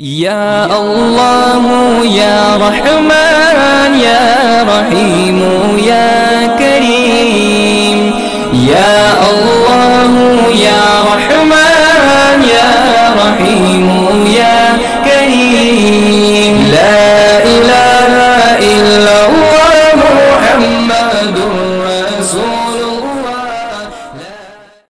يا الله يا رحمن يا رحيم يا كريم يا الله.